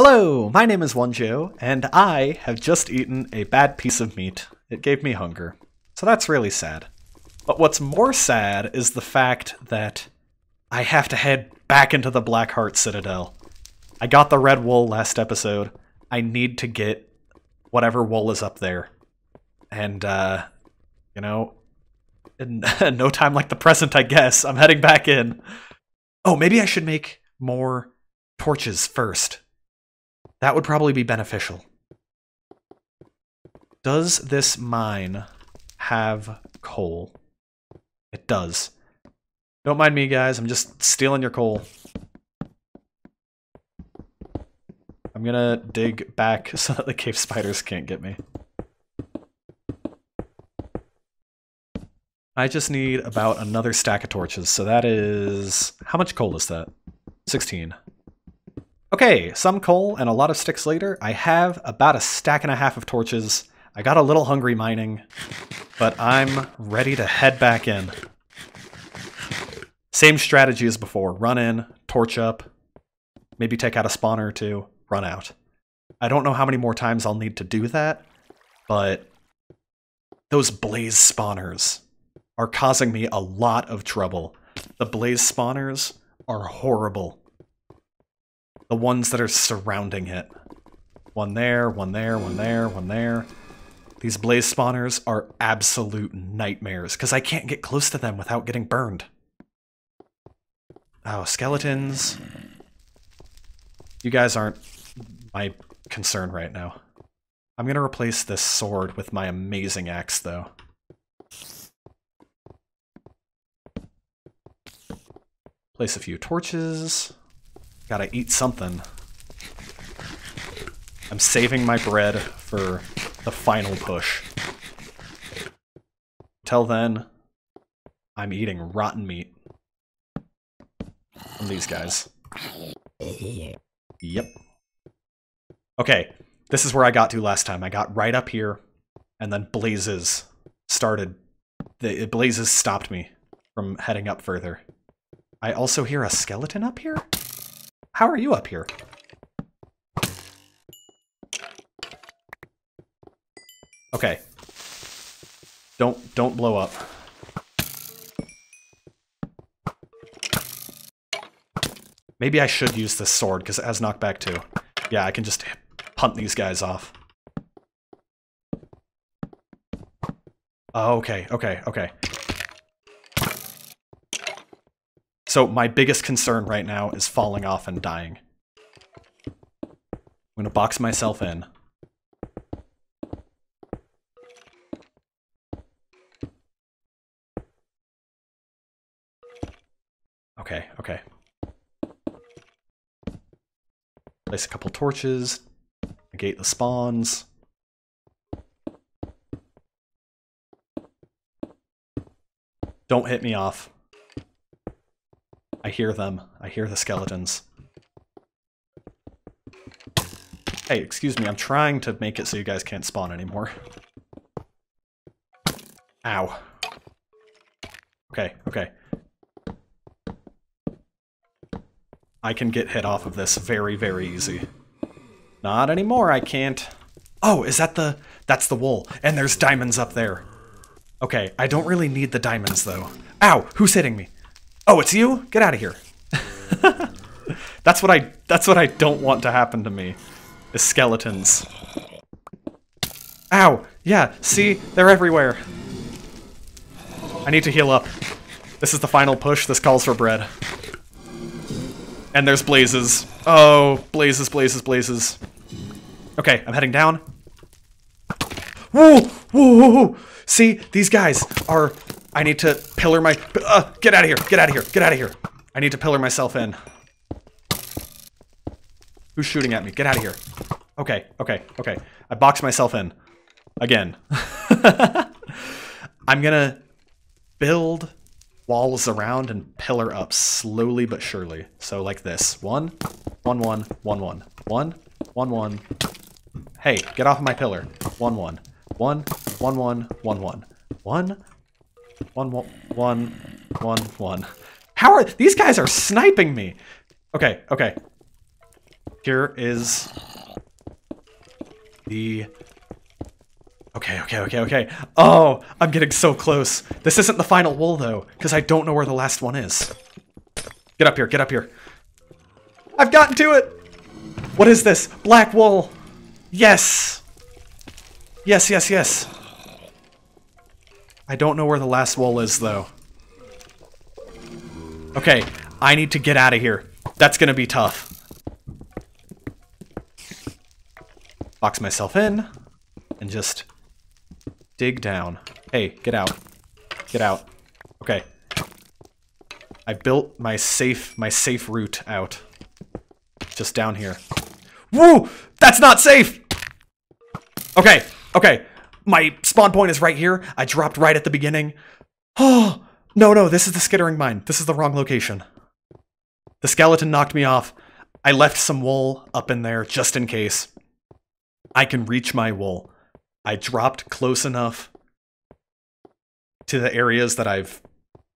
Hello, my name is OneJoe, and I have just eaten a bad piece of meat. It gave me hunger. So that's really sad. But what's more sad is the fact that I have to head back into the Blackheart Citadel. I got the red wool last episode. I need to get whatever wool is up there. And, uh, you know, in no time like the present, I guess, I'm heading back in. Oh, maybe I should make more torches first. That would probably be beneficial. Does this mine have coal? It does. Don't mind me, guys. I'm just stealing your coal. I'm gonna dig back so that the cave spiders can't get me. I just need about another stack of torches, so that is... How much coal is that? 16. Okay, some coal and a lot of sticks later, I have about a stack and a half of torches. I got a little hungry mining, but I'm ready to head back in. Same strategy as before. Run in, torch up, maybe take out a spawner or two, run out. I don't know how many more times I'll need to do that, but those blaze spawners are causing me a lot of trouble. The blaze spawners are horrible. The ones that are surrounding it. One there, one there, one there, one there. These blaze spawners are absolute nightmares, because I can't get close to them without getting burned. Oh, skeletons. You guys aren't my concern right now. I'm gonna replace this sword with my amazing axe, though. Place a few torches. Gotta eat something. I'm saving my bread for the final push. Till then, I'm eating rotten meat. From these guys. Yep. Okay, this is where I got to last time. I got right up here, and then blazes started. The blazes stopped me from heading up further. I also hear a skeleton up here? How are you up here? Okay. Don't don't blow up. Maybe I should use this sword because it has knockback too. Yeah, I can just punt these guys off. Oh, okay, okay, okay. So my biggest concern right now is falling off and dying. I'm gonna box myself in. Okay, okay. Place a couple torches, negate the spawns. Don't hit me off. I hear them. I hear the skeletons. Hey, excuse me, I'm trying to make it so you guys can't spawn anymore. Ow. Okay, okay. I can get hit off of this very, very easy. Not anymore, I can't. Oh, is that the... That's the wool. And there's diamonds up there. Okay, I don't really need the diamonds, though. Ow! Who's hitting me? Oh, it's you? Get out of here. that's what I that's what I don't want to happen to me. Is skeletons. Ow! Yeah, see? They're everywhere. I need to heal up. This is the final push. This calls for bread. And there's blazes. Oh, blazes, blazes, blazes. Okay, I'm heading down. Whoa! Whoa, whoa, whoa! See, these guys are I need to pillar my... Uh, get out of here! Get out of here! Get out of here! I need to pillar myself in. Who's shooting at me? Get out of here. Okay, okay, okay. I boxed myself in. Again. I'm gonna build walls around and pillar up slowly but surely. So like this. One, one, one, one, one. One, one, one. Hey, get off my pillar. One, one. One, one, one, one, one. One, one, one, one, one, one. How are these guys are sniping me? Okay, okay. Here is the... Okay, okay, okay, okay. Oh, I'm getting so close. This isn't the final wool, though, because I don't know where the last one is. Get up here, get up here. I've gotten to it! What is this? Black wool! Yes! Yes, yes, yes. I don't know where the last wall is, though. Okay, I need to get out of here. That's gonna be tough. Box myself in, and just dig down. Hey, get out. Get out. Okay. I built my safe, my safe route out. Just down here. Woo! That's not safe! Okay, okay. My spawn point is right here. I dropped right at the beginning. Oh, no, no, this is the skittering mine. This is the wrong location. The skeleton knocked me off. I left some wool up in there just in case. I can reach my wool. I dropped close enough to the areas that I've,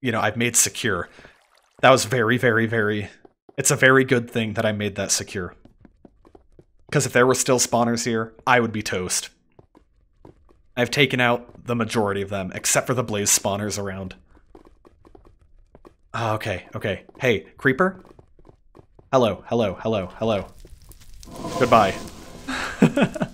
you know, I've made secure. That was very, very, very, it's a very good thing that I made that secure. Because if there were still spawners here, I would be toast. I've taken out the majority of them, except for the blaze spawners around. Oh, okay, okay. Hey, creeper? Hello, hello, hello, hello. Goodbye.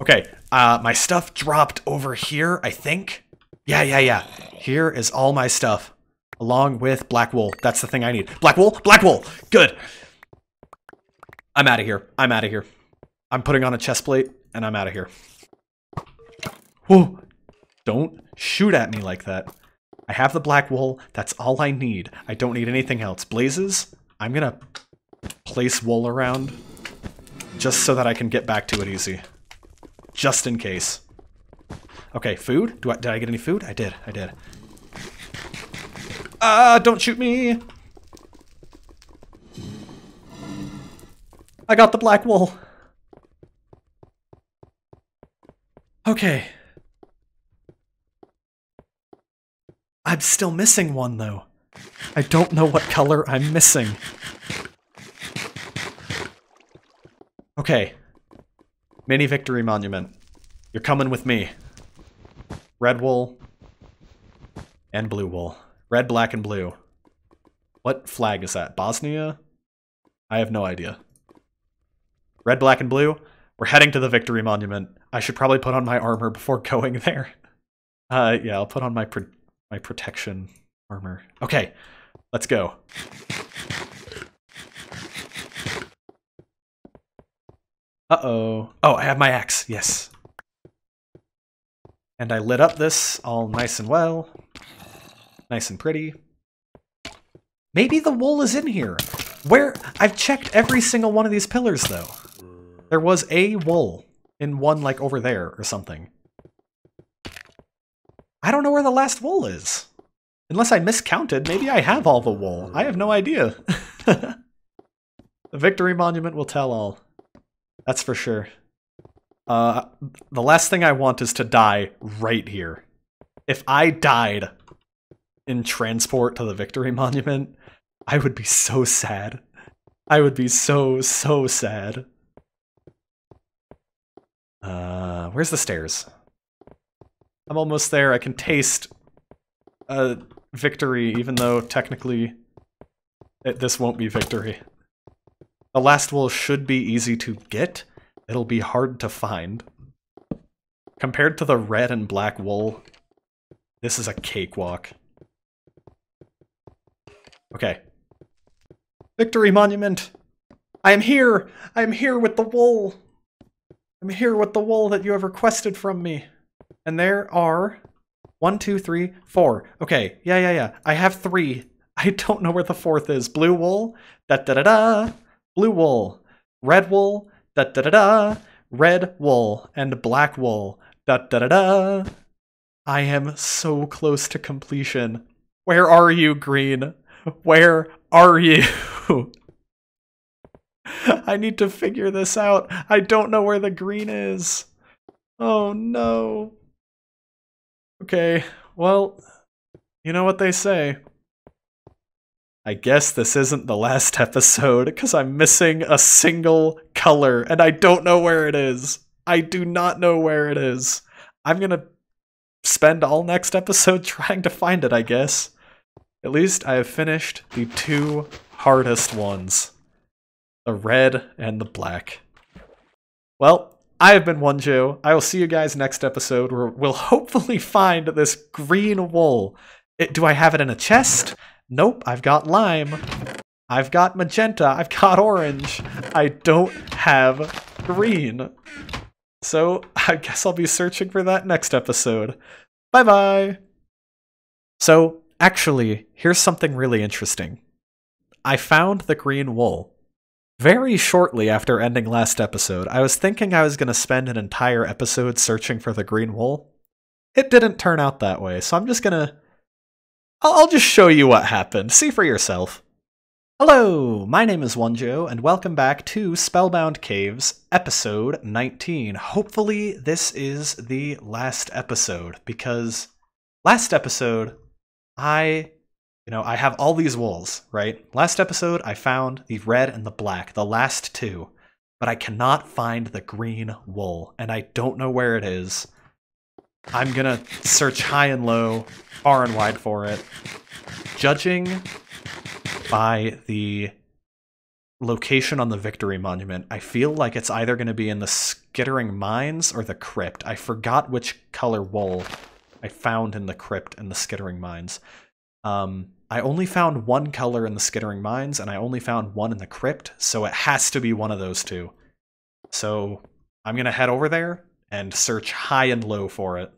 okay, uh, my stuff dropped over here, I think. Yeah, yeah, yeah. Here is all my stuff, along with black wool. That's the thing I need. Black wool? Black wool! Good! I'm out of here. I'm out of here. I'm putting on a chest plate, and I'm out of here. Whoa! Don't shoot at me like that. I have the black wool. That's all I need. I don't need anything else. Blazes? I'm gonna place wool around just so that I can get back to it easy. Just in case. Okay, food? Do I, did I get any food? I did, I did. Ah, don't shoot me! I got the black wool. Okay. I'm still missing one, though. I don't know what color I'm missing. Okay. Mini victory monument. You're coming with me. Red wool and blue wool. Red, black, and blue. What flag is that? Bosnia? I have no idea. Red, black, and blue. We're heading to the victory monument. I should probably put on my armor before going there. Uh, yeah, I'll put on my my protection armor. Okay, let's go. Uh-oh. Oh, I have my axe. Yes. And I lit up this all nice and well. Nice and pretty. Maybe the wool is in here. Where? I've checked every single one of these pillars, though. There was a wool in one, like, over there or something. I don't know where the last wool is. Unless I miscounted, maybe I have all the wool. I have no idea. the victory monument will tell all. That's for sure. Uh, the last thing I want is to die right here. If I died in transport to the victory monument, I would be so sad. I would be so, so sad. Uh, where's the stairs? I'm almost there. I can taste a victory, even though technically it, this won't be victory. The last wool should be easy to get. It'll be hard to find. Compared to the red and black wool, this is a cakewalk. Okay. Victory Monument! I am here! I am here with the wool! I'm here with the wool that you have requested from me. And there are one, two, three, four. Okay, yeah, yeah, yeah. I have three. I don't know where the fourth is. Blue wool, da da da da. Blue wool, red wool, da da da da. Red wool and black wool, da da da da. I am so close to completion. Where are you, green? Where are you? I need to figure this out. I don't know where the green is. Oh no. Okay, well, you know what they say. I guess this isn't the last episode because I'm missing a single color and I don't know where it is. I do not know where it is. I'm gonna spend all next episode trying to find it, I guess. At least I have finished the two hardest ones the red and the black. Well, I have been One Joe. I will see you guys next episode where we'll hopefully find this green wool. It, do I have it in a chest? Nope, I've got lime. I've got magenta. I've got orange. I don't have green. So I guess I'll be searching for that next episode. Bye bye. So, actually, here's something really interesting. I found the green wool. Very shortly after ending last episode, I was thinking I was going to spend an entire episode searching for the green wool. It didn't turn out that way, so I'm just going to I'll just show you what happened. See for yourself. Hello, my name is Joe, and welcome back to Spellbound Caves, episode 19. Hopefully, this is the last episode, because last episode, I, you know, I have all these wools, right? Last episode, I found the red and the black, the last two, but I cannot find the green wool, and I don't know where it is. I'm gonna search high and low, far and wide for it. Judging by the location on the Victory Monument, I feel like it's either to be in the Skittering Mines or the Crypt. I forgot which color wool I found in the Crypt and the Skittering Mines. Um, I only found one color in the Skittering Mines, and I only found one in the Crypt, so it has to be one of those two. So I'm going to head over there and search high and low for it.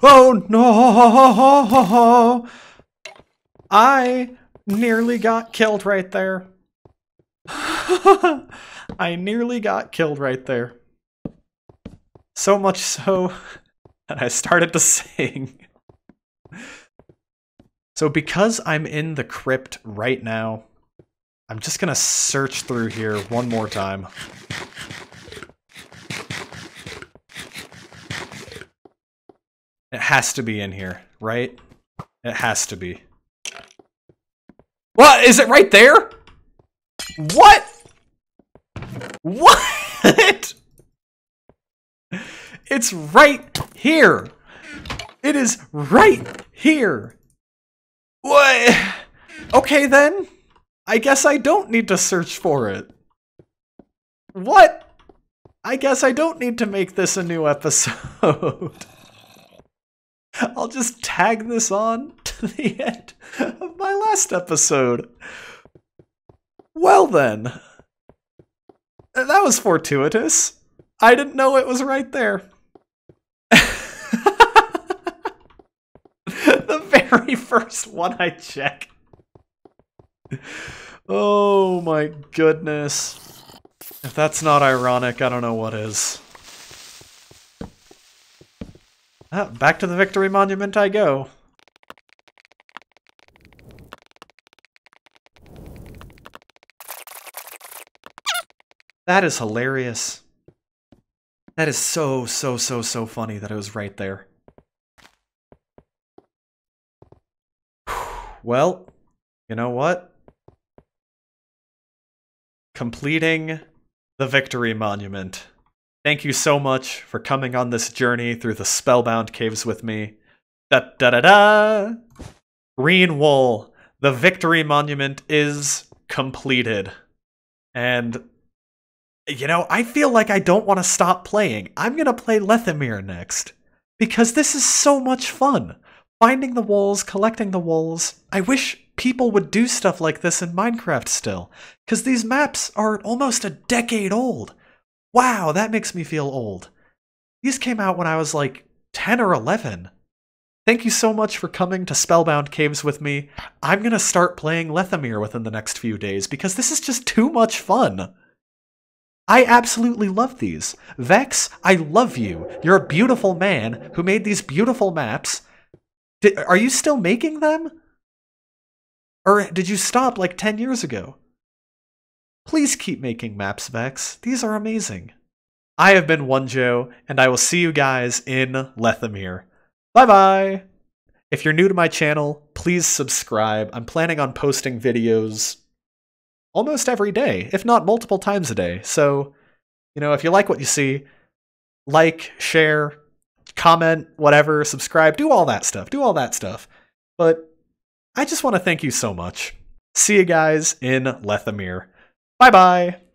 Oh no! I nearly got killed right there. I nearly got killed right there. So much so that I started to sing. So because I'm in the crypt right now, I'm just gonna search through here one more time. It has to be in here, right? It has to be. What? Is it right there? What? What? It's right here. It is right here. What? Okay then. I guess I don't need to search for it. What? I guess I don't need to make this a new episode. I'll just tag this on to the end of my last episode. Well then. That was fortuitous. I didn't know it was right there. the very first one I check. Oh my goodness. If that's not ironic, I don't know what is. Ah, back to the Victory Monument I go. That is hilarious. That is so, so, so, so funny that it was right there. Well, you know what? Completing the Victory Monument. Thank you so much for coming on this journey through the Spellbound Caves with me. Da da da da! Green Wool, the Victory Monument is completed. And, you know, I feel like I don't want to stop playing. I'm going to play Lethamyr next. Because this is so much fun. Finding the walls, collecting the walls. I wish people would do stuff like this in Minecraft still. Because these maps are almost a decade old. Wow, that makes me feel old. These came out when I was like 10 or 11. Thank you so much for coming to Spellbound Caves with me. I'm going to start playing Lethamyr within the next few days because this is just too much fun. I absolutely love these. Vechs, I love you. You're a beautiful man who made these beautiful maps. Did, are you still making them? Or did you stop like 10 years ago? Please keep making maps, Vechs. These are amazing. I have been OneJoe, and I will see you guys in Lethamyr. Bye bye! If you're new to my channel, please subscribe. I'm planning on posting videos almost every day, if not multiple times a day. So, you know, if you like what you see, like, share, comment, whatever, subscribe, do all that stuff. Do all that stuff. But I just want to thank you so much. See you guys in Lethamyr. Bye bye.